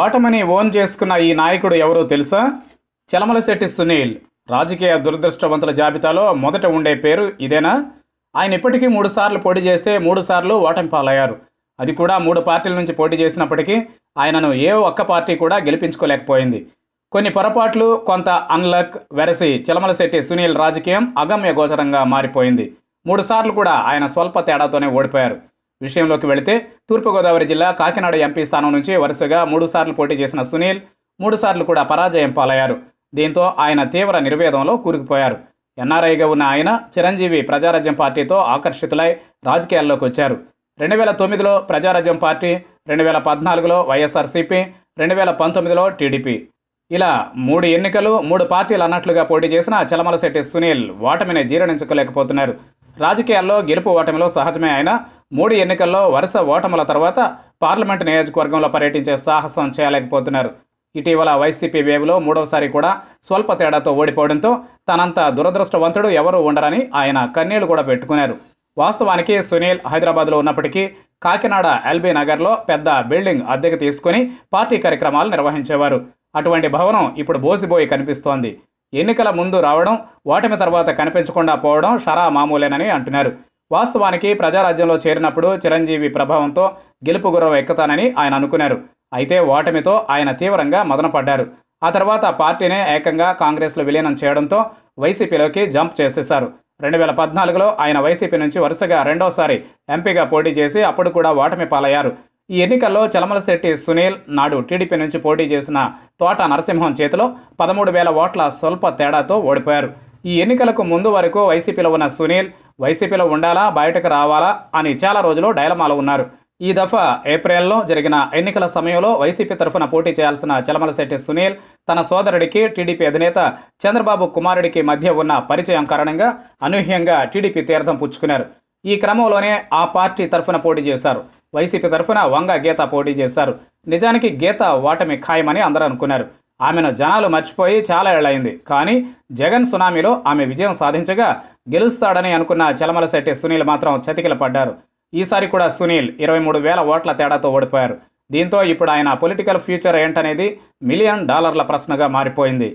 ఓటమిని ఓన్ చేసుకున్న ఈ నాయకుడు ఎవరో తెలుసా? చలమలశెట్టి సునీల్. రాజకీయ దురదృష్టవంతుల జాబితాలో మొదట ఉండే పేరు ఇదేనా? ఆయన ఇప్పటికీ మూడుసార్లు పోటీ చేస్తే మూడు సార్లు ఓటమి పాలయ్యారు. అది కూడా మూడు పార్టీల నుంచి పోటీ చేసినప్పటికీ ఆయనను ఏ ఒక్క పార్టీ కూడా గెలిపించుకోలేకపోయింది. కొన్ని పొరపాట్లు కొంత అన్లక్ వెరసి చిలమలశెట్టి సునీల్ రాజకీయం అగమ్య గోచరంగా మారిపోయింది. మూడుసార్లు కూడా ఆయన స్వల్ప తేడాతోనే ఓడిపోయారు. విషయంలోకి వెళితే తూర్పుగోదావరి జిల్లా కాకినాడ ఎంపీ స్థానం నుంచి వరుసగా మూడు సార్లు పోటీ చేసిన సునీల్ మూడు సార్లు కూడా పరాజయం పాలయ్యారు. దీంతో ఆయన తీవ్ర నిర్వేదంలో కూరుకుపోయారు. ఎన్ఆర్ఐగా ఉన్న ఆయన చిరంజీవి ప్రజారాజ్యం పార్టీతో ఆకర్షితులై రాజకీయాల్లోకి వచ్చారు. రెండు వేల తొమ్మిదిలో ప్రజారాజ్యం పార్టీ రెండు వేల పద్నాలుగులో వైఎస్ఆర్సీపీ రెండు వేల పంతొమ్మిదిలో టీడీపీ. ఇలా మూడు ఎన్నికలు మూడు పార్టీలు అన్నట్లుగా పోటీ చేసిన చలమలశెట్టి సునీల్ ఓటమిని జీర్ణించుకోలేకపోతున్నారు. రాజకీయాల్లో గెలుపు ఓటమిలో సహజమే అయినా మూడు ఎన్నికల్లో వరుస ఓటముల తర్వాత పార్లమెంటు నియోజకవర్గంలో పర్యటించే సాహసం చేయలేకపోతున్నారు. ఇటీవల వైసీపీ వేవ్లో మూడవసారి కూడా స్వల్ప తేడాతో ఓడిపోవడంతో తనంత దురదృష్టవంతుడు ఎవరూ ఉండరని ఆయన కన్నీళ్ళు కూడా పెట్టుకున్నారు. వాస్తవానికి సునీల్ హైదరాబాద్లో ఉన్నప్పటికీ కాకినాడ ఎల్బీ నగర్లో పెద్ద బిల్డింగ్ అద్దెకు తీసుకుని పార్టీ కార్యక్రమాలు నిర్వహించేవారు. అటువంటి భవనం ఇప్పుడు బోసిబోయి కనిపిస్తోంది. ఎన్నికల ముందు రావడం ఓటమి తర్వాత కనిపించకుండా పోవడం షరా మామూలేనని అంటున్నారు. వాస్తవానికి ప్రజారాజ్యంలో చేరినప్పుడు చిరంజీవి ప్రభావంతో గెలుపు గుర్రం ఎక్కుతానని ఆయన అనుకున్నారు. అయితే ఓటమితో ఆయన తీవ్రంగా మదనపడ్డారు. ఆ తర్వాత పార్టీనే ఏకంగా కాంగ్రెస్లో విలీనం చేయడంతో వైసీపీలోకి జంప్ చేసేశారు. రెండు వేల పద్నాలుగులో ఆయన వైసీపీ నుంచి వరుసగా రెండోసారి ఎంపీగా పోటీ చేసి అప్పుడు కూడా ఓటమి పాలయ్యారు. ఈ ఎన్నికల్లో చలమలశెట్టి సునీల్ నాడు టీడీపీ నుంచి పోటీ చేసిన తోట నరసింహం చేతిలో పదమూడు వేల ఓట్ల స్వల్ప తేడాతో ఓడిపోయారు. ఈ ఎన్నికలకు ముందు వరకు వైసీపీలో ఉన్న సునీల్ వైసీపీలో ఉండాలా బయటకు రావాలా అని చాలా రోజులు డైలమాలో ఉన్నారు. ఈ దఫా ఏప్రిల్లో జరిగిన ఎన్నికల సమయంలో వైసీపీ తరఫున పోటీ చేయాల్సిన చలమలశెట్టి సునీల్ తన సోదరుడికి టీడీపీ అధినేత చంద్రబాబు కుమారుడికి మధ్య ఉన్న పరిచయం కారణంగా అనూహ్యంగా టీడీపీ తీర్థం పుచ్చుకున్నారు. ఈ క్రమంలోనే ఆ పార్టీ తరఫున పోటీ చేశారు. వైసీపీ తరఫున వంగ గీత పోటీ చేశారు. నిజానికి గీత ఓటమి ఖాయమని అందరూ అనుకున్నారు. ఆమెను జనాలు మర్చిపోయి చాలా ఏళ్ళయింది. కానీ జగన్ సునామీలో ఆమె విజయం సాధించగా గెలుస్తాడని అనుకున్న చలమలశెట్టి సునీల్ మాత్రం చతికిల పడ్డారు. ఈసారి కూడా సునీల్ ఇరవై మూడు వేల ఓట్ల తేడాతో ఓడిపోయారు. దీంతో ఇప్పుడు ఆయన పొలిటికల్ ఫ్యూచర్ ఏంటనేది మిలియన్ డాలర్ల ప్రశ్నగా మారిపోయింది.